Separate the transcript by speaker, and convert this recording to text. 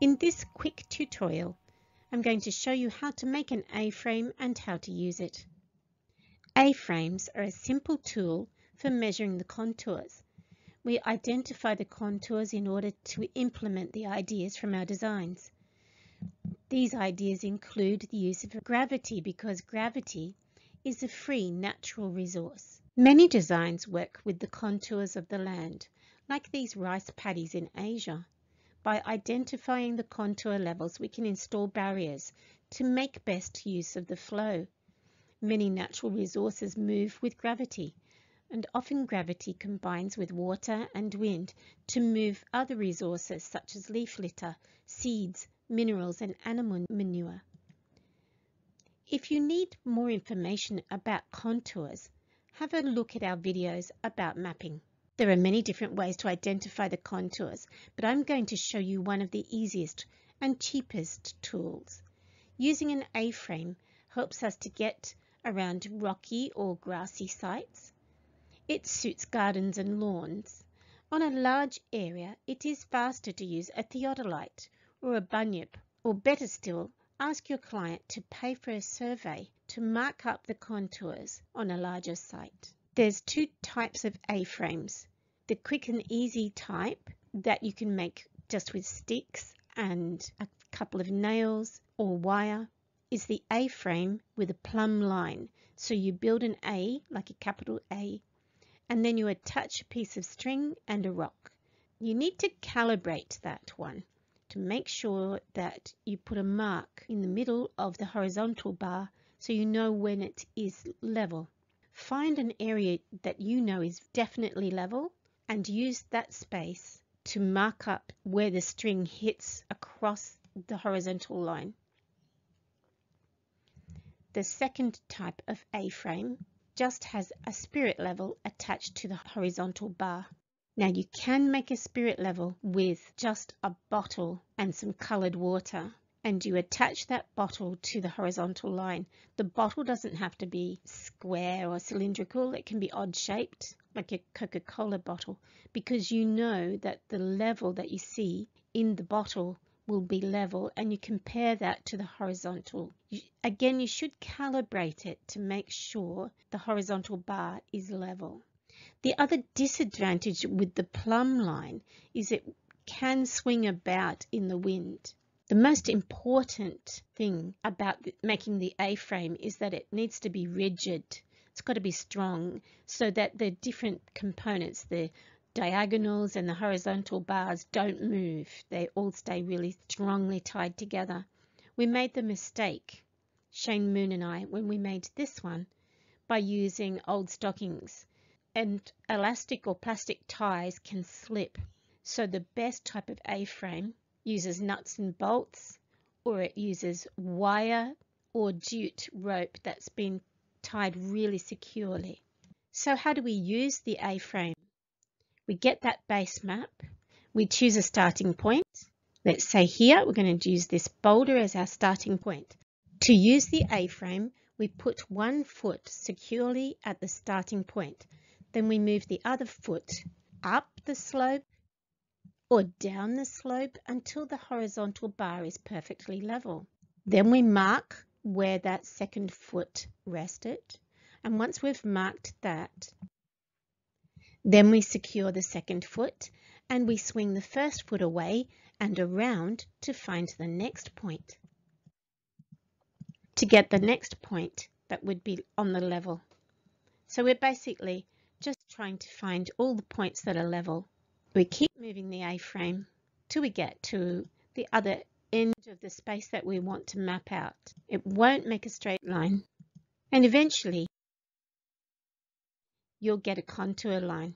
Speaker 1: In this quick tutorial, I'm going to show you how to make an A-frame and how to use it. A-frames are a simple tool for measuring the contours. We identify the contours in order to implement the ideas from our designs. These ideas include the use of gravity because gravity is a free natural resource. Many designs work with the contours of the land, like these rice paddies in Asia. By identifying the contour levels, we can install barriers to make best use of the flow. Many natural resources move with gravity, and often gravity combines with water and wind to move other resources such as leaf litter, seeds, minerals and animal manure. If you need more information about contours, have a look at our videos about mapping. There are many different ways to identify the contours, but I'm going to show you one of the easiest and cheapest tools. Using an A-frame helps us to get around rocky or grassy sites. It suits gardens and lawns. On a large area, it is faster to use a theodolite or a bunyip, or better still, ask your client to pay for a survey to mark up the contours on a larger site. There's two types of A-frames. The quick and easy type that you can make just with sticks and a couple of nails or wire is the A-frame with a plumb line. So you build an A, like a capital A, and then you attach a piece of string and a rock. You need to calibrate that one to make sure that you put a mark in the middle of the horizontal bar so you know when it is level. Find an area that you know is definitely level and use that space to mark up where the string hits across the horizontal line. The second type of A-frame just has a spirit level attached to the horizontal bar. Now you can make a spirit level with just a bottle and some coloured water and you attach that bottle to the horizontal line. The bottle doesn't have to be square or cylindrical, it can be odd shaped like a Coca-Cola bottle because you know that the level that you see in the bottle will be level and you compare that to the horizontal. Again, you should calibrate it to make sure the horizontal bar is level. The other disadvantage with the plumb line is it can swing about in the wind. The most important thing about making the A-frame is that it needs to be rigid. It's got to be strong so that the different components, the diagonals and the horizontal bars don't move. They all stay really strongly tied together. We made the mistake, Shane Moon and I, when we made this one by using old stockings and elastic or plastic ties can slip. So the best type of A-frame uses nuts and bolts or it uses wire or jute rope that's been tied really securely. So how do we use the A-frame? We get that base map, we choose a starting point. Let's say here we're going to use this boulder as our starting point. To use the A-frame, we put one foot securely at the starting point. Then we move the other foot up the slope or down the slope until the horizontal bar is perfectly level. Then we mark where that second foot rested. And once we've marked that, then we secure the second foot and we swing the first foot away and around to find the next point. To get the next point that would be on the level. So we're basically just trying to find all the points that are level we keep moving the A-frame till we get to the other end of the space that we want to map out. It won't make a straight line. And eventually, you'll get a contour line.